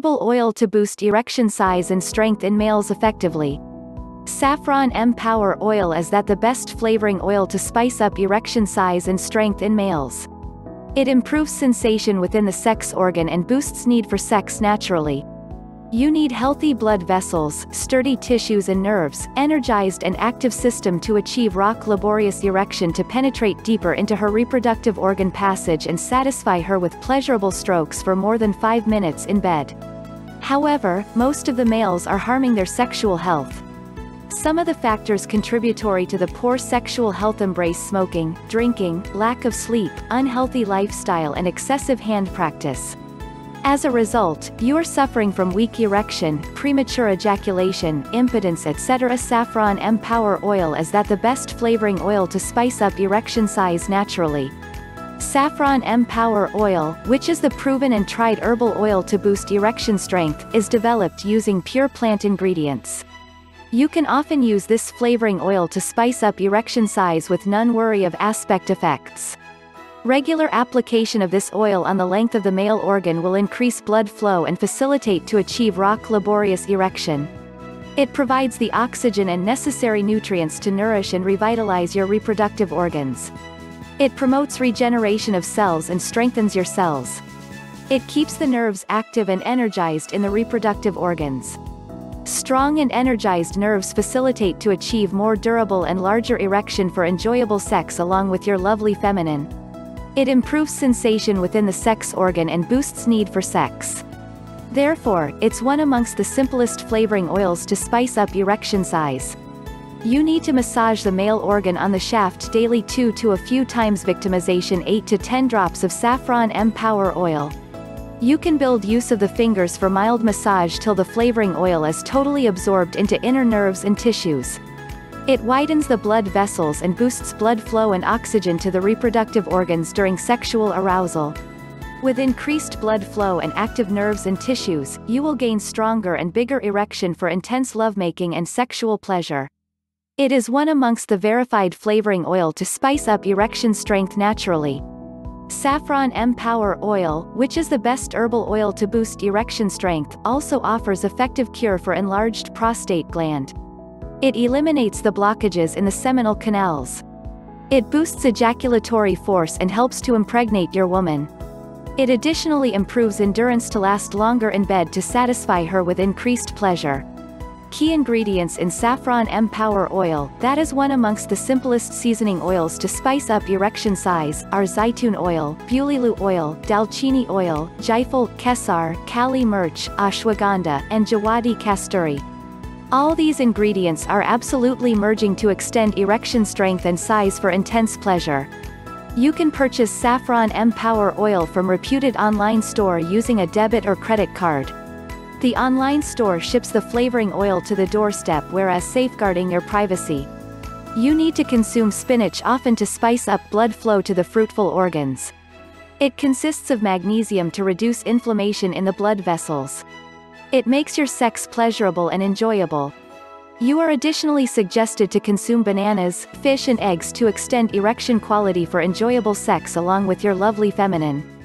Herbal oil to boost erection size and strength in males effectively. Saffron M Power oil is that the best flavoring oil to spice up erection size and strength in males. It improves sensation within the sex organ and boosts need for sex naturally. You need healthy blood vessels, sturdy tissues and nerves, energized and active system to achieve rock laborious erection to penetrate deeper into her reproductive organ passage and satisfy her with pleasurable strokes for more than 5 minutes in bed. However, most of the males are harming their sexual health. Some of the factors contributory to the poor sexual health embrace smoking, drinking, lack of sleep, unhealthy lifestyle and excessive hand practice. As a result, you are suffering from weak erection, premature ejaculation, impotence etc. Saffron M Power oil is that the best flavoring oil to spice up erection size naturally. Saffron M-Power oil, which is the proven and tried herbal oil to boost erection strength, is developed using pure plant ingredients. You can often use this flavoring oil to spice up erection size with none worry of aspect effects. Regular application of this oil on the length of the male organ will increase blood flow and facilitate to achieve rock laborious erection. It provides the oxygen and necessary nutrients to nourish and revitalize your reproductive organs. It promotes regeneration of cells and strengthens your cells. It keeps the nerves active and energized in the reproductive organs. Strong and energized nerves facilitate to achieve more durable and larger erection for enjoyable sex along with your lovely feminine. It improves sensation within the sex organ and boosts need for sex. Therefore, it's one amongst the simplest flavoring oils to spice up erection size. You need to massage the male organ on the shaft daily 2 to a few times victimization 8 to 10 drops of saffron M Power oil. You can build use of the fingers for mild massage till the flavoring oil is totally absorbed into inner nerves and tissues. It widens the blood vessels and boosts blood flow and oxygen to the reproductive organs during sexual arousal. With increased blood flow and active nerves and tissues, you will gain stronger and bigger erection for intense lovemaking and sexual pleasure. It is one amongst the verified flavoring oil to spice up erection strength naturally. Saffron M Power oil, which is the best herbal oil to boost erection strength, also offers effective cure for enlarged prostate gland. It eliminates the blockages in the seminal canals. It boosts ejaculatory force and helps to impregnate your woman. It additionally improves endurance to last longer in bed to satisfy her with increased pleasure. Key ingredients in saffron M power oil, that is one amongst the simplest seasoning oils to spice up erection size, are zaitun oil, bulilu oil, dalchini oil, jaifal, kesar, kali mirch, ashwagandha, and jawadi kasturi. All these ingredients are absolutely merging to extend erection strength and size for intense pleasure. You can purchase Saffron M Power oil from reputed online store using a debit or credit card. The online store ships the flavoring oil to the doorstep whereas safeguarding your privacy. You need to consume spinach often to spice up blood flow to the fruitful organs. It consists of magnesium to reduce inflammation in the blood vessels. It makes your sex pleasurable and enjoyable. You are additionally suggested to consume bananas, fish and eggs to extend erection quality for enjoyable sex along with your lovely feminine.